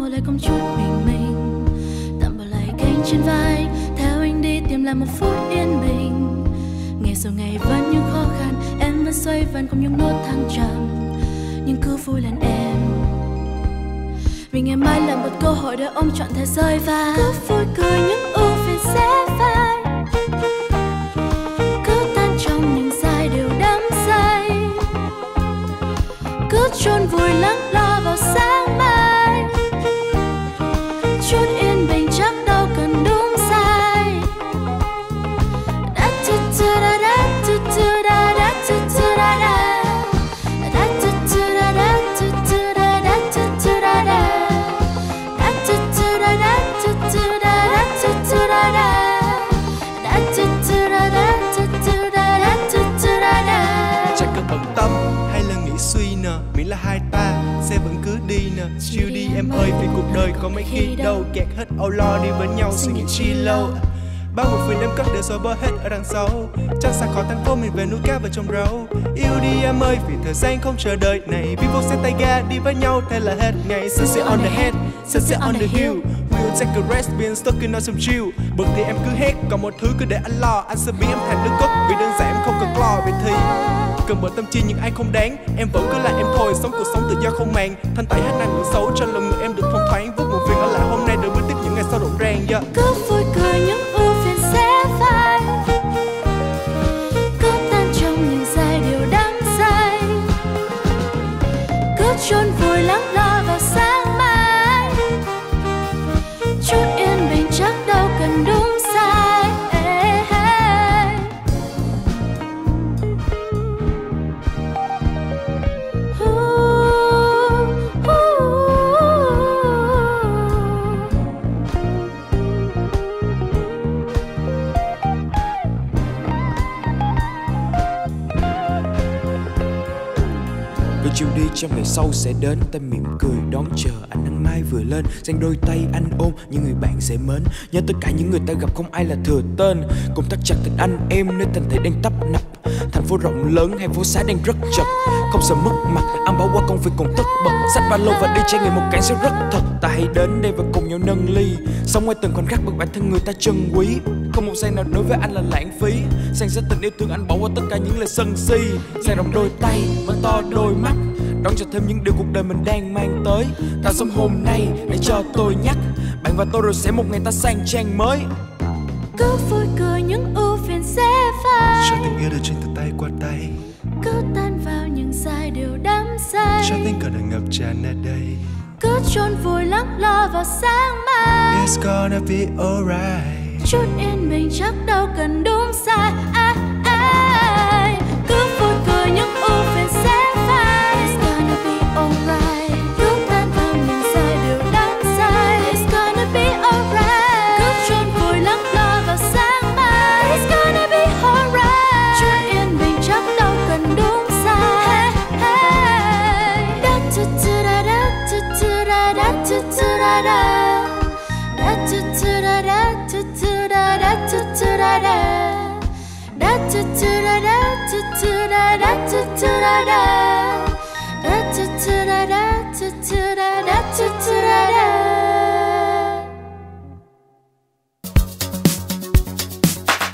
ngồi lại công chút bình minh. Tạm bỏ lại cánh trên vai, theo anh đi tìm lại một phút yên bình. Ngày sau ngày vẫn những khó khăn, em vẫn xoay vần cùng những nốt thăng trầm. Nhưng cứ vui lần em. Vì ngày mai là một cơ hội để ôm chọn thế giới và cứ vui cười những ưu phiền sẽ phai. Chôn vùi lắng lo em ơi vì cuộc đời có mấy khi đâu Kẹt hết âu lo đi bên nhau suy nghĩ chi lâu. Bao một phiền em cất để xóa bơ hết ở đằng sau. Chắc xa khỏi thành phố mình về núi cao và trồng rau. Yêu đi em ơi vì thời gian không chờ đợi này. Vì vô xe tay ga đi với nhau thế là hết ngày. Sunset on the head, sunset on the hill. We'll take a rest, being stuck in some chill. Bực thì em cứ hét, còn một thứ cứ để anh lo. Anh sẽ biến em thành đứa cất vì đơn giản em không cần lo. Vậy thì cần bởi tâm chi những ai không đáng. Em vẫn cứ là em thôi, sống cuộc sống tự do không màng. Thanh tẩy hết năng lượng xấu cho lòng người em được thông thoáng. Vút một việc ở lại hôm nay để bước tiếp những ngày sau rộn ràng yeah. cứ vui cười những ưu phiền sẽ phai. Cứ tan trong những giai điều đắm say. Cứ chôn vùi lắng lo vào xa. Rồi chiều đi trong ngày sau sẽ đến Ta mỉm cười đón chờ. Ánh nắng mai vừa lên dành đôi tay anh ôm, những người bạn sẽ mến. Nhớ tất cả những người ta gặp không ai là thừa tên. Cùng thắt chặt tình anh em, nơi thành thị đang tấp nập. Thành phố rộng lớn hay phố xá đang rất chật. Không sợ mất mặt Ăn bỏ qua công việc còn tất bật. Xách ba lô và đi trải nghiệm một cảnh sẽ rất thật. Ta hãy đến đây và cùng nhau nâng ly. Sống ngoài từng khoảnh khắc bằng bản thân người ta trân quý. Không một giây nào đối với anh là lãng phí. Sang sẽ tình yêu thương anh bỏ qua tất cả những lời sân si. Sang rộng đôi tay mở to đôi mắt Đón cho thêm những điều cuộc đời mình đang mang tới. Ta sống hôm nay để cho tôi nhắc Bạn và tôi rồi sẽ một ngày ta sang trang mới. Cứ vui cười những ưu phiền sẽ phai. Cho tình yêu được truyền từ tay qua tay. Cứ tan vào những giai điệu đắm say. Cho tình cờ được ngập tràn ở đây. Cứ chôn vùi lắng lo vào sáng mai. It's gonna be alright chút yên bình chắc đâu cần đúng sai. da da da da da